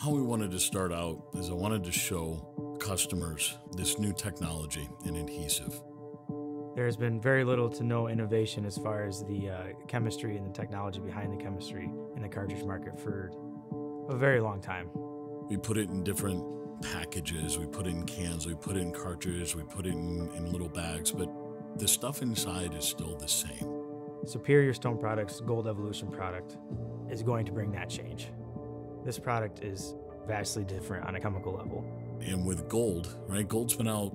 how we wanted to start out is I wanted to show customers this new technology in adhesive. There's been very little to no innovation as far as the uh, chemistry and the technology behind the chemistry in the cartridge market for a very long time. We put it in different packages, we put it in cans, we put it in cartridges, we put it in, in little bags, but the stuff inside is still the same. Superior Stone Products Gold Evolution product is going to bring that change. This product is vastly different on a chemical level. And with gold, right? Gold's been out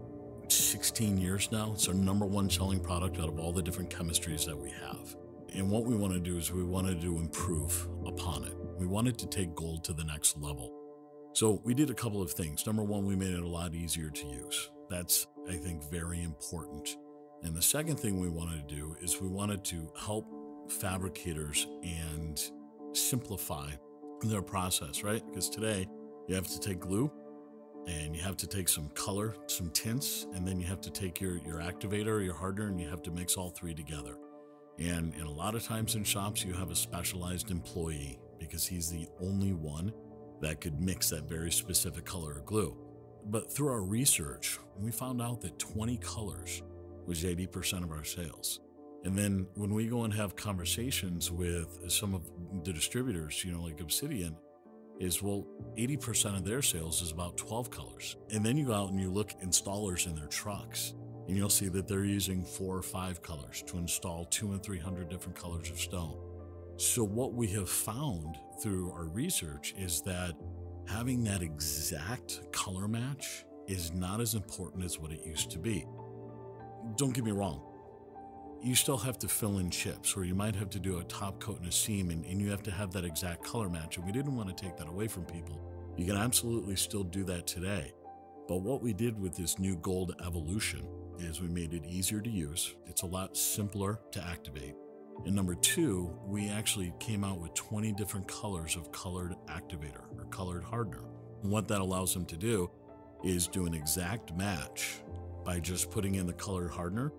16 years now. It's our number one selling product out of all the different chemistries that we have. And what we want to do is we wanted to improve upon it. We wanted to take gold to the next level. So we did a couple of things. Number one, we made it a lot easier to use. That's, I think, very important. And the second thing we wanted to do is we wanted to help fabricators and simplify their process, right? Because today you have to take glue and you have to take some color, some tints, and then you have to take your, your activator, your hardener, and you have to mix all three together. And, and a lot of times in shops, you have a specialized employee because he's the only one that could mix that very specific color of glue. But through our research, we found out that 20 colors was 80% of our sales. And then when we go and have conversations with some of the distributors, you know, like Obsidian, is well, 80% of their sales is about 12 colors. And then you go out and you look installers in their trucks, and you'll see that they're using four or five colors to install two and 300 different colors of stone. So, what we have found through our research is that having that exact color match is not as important as what it used to be. Don't get me wrong, you still have to fill in chips, or you might have to do a top coat and a seam, and, and you have to have that exact color match. And we didn't want to take that away from people. You can absolutely still do that today. But what we did with this new gold evolution is we made it easier to use. It's a lot simpler to activate. And number two, we actually came out with 20 different colors of colored activator or colored hardener. And what that allows them to do is do an exact match by just putting in the colored hardener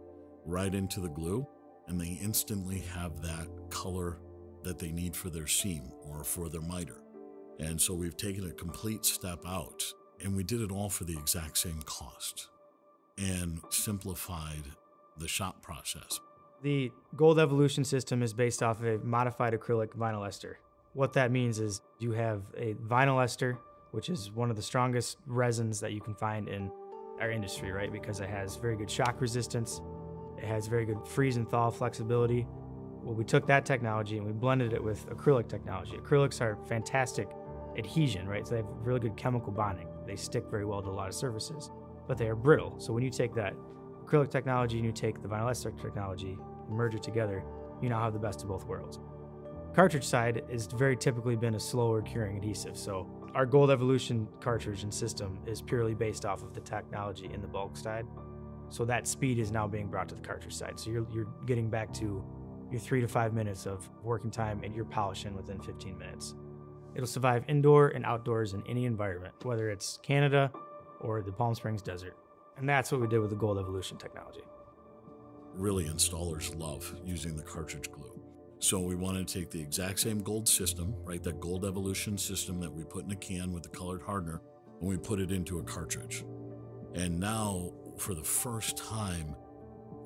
right into the glue, and they instantly have that color that they need for their seam or for their miter. And so we've taken a complete step out, and we did it all for the exact same cost and simplified the shop process. The Gold Evolution system is based off of a modified acrylic vinyl ester. What that means is you have a vinyl ester, which is one of the strongest resins that you can find in our industry, right? Because it has very good shock resistance, it has very good freeze and thaw flexibility. Well, we took that technology and we blended it with acrylic technology. Acrylics are fantastic adhesion, right? So they have really good chemical bonding. They stick very well to a lot of surfaces, but they are brittle. So when you take that acrylic technology and you take the vinyl ester technology, merge it together, you now have the best of both worlds. Cartridge side has very typically been a slower curing adhesive. So our Gold Evolution cartridge and system is purely based off of the technology in the bulk side. So that speed is now being brought to the cartridge side. So you're, you're getting back to your three to five minutes of working time and you're polishing within 15 minutes. It'll survive indoor and outdoors in any environment, whether it's Canada or the Palm Springs desert. And that's what we did with the Gold Evolution technology. Really, installers love using the cartridge glue. So we wanted to take the exact same gold system, right? That gold evolution system that we put in a can with the colored hardener, and we put it into a cartridge. And now for the first time,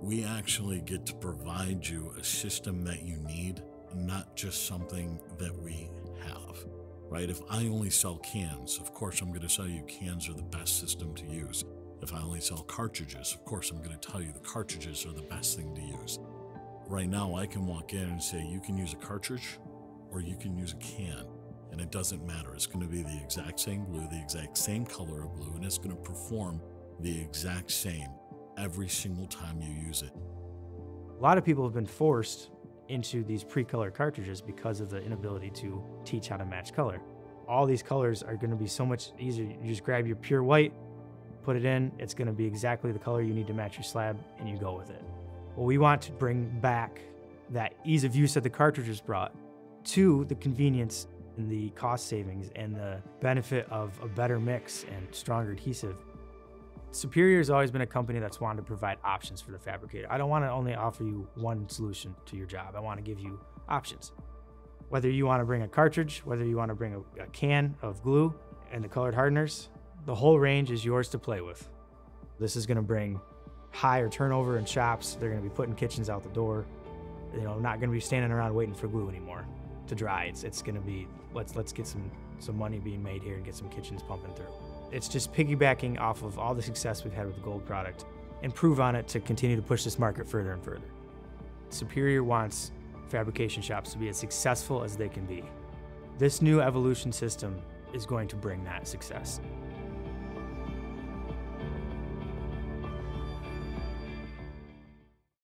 we actually get to provide you a system that you need, not just something that we have. Right? If I only sell cans, of course I'm going to tell you cans are the best system to use. If I only sell cartridges, of course I'm going to tell you the cartridges are the best thing to use. Right now, I can walk in and say, you can use a cartridge or you can use a can, and it doesn't matter. It's going to be the exact same blue, the exact same color of blue, and it's going to perform the exact same every single time you use it. A lot of people have been forced into these pre-colored cartridges because of the inability to teach how to match color. All these colors are going to be so much easier. You just grab your pure white, put it in, it's going to be exactly the color you need to match your slab, and you go with it. Well, we want to bring back that ease of use that the cartridges brought to the convenience and the cost savings and the benefit of a better mix and stronger adhesive Superior has always been a company that's wanted to provide options for the fabricator. I don't want to only offer you one solution to your job. I want to give you options. Whether you want to bring a cartridge, whether you want to bring a, a can of glue, and the colored hardeners, the whole range is yours to play with. This is going to bring higher turnover in shops. They're going to be putting kitchens out the door. You know, not going to be standing around waiting for glue anymore to dry. It's, it's going to be let's let's get some some money being made here and get some kitchens pumping through. It's just piggybacking off of all the success we've had with the gold product, improve on it to continue to push this market further and further. Superior wants fabrication shops to be as successful as they can be. This new evolution system is going to bring that success.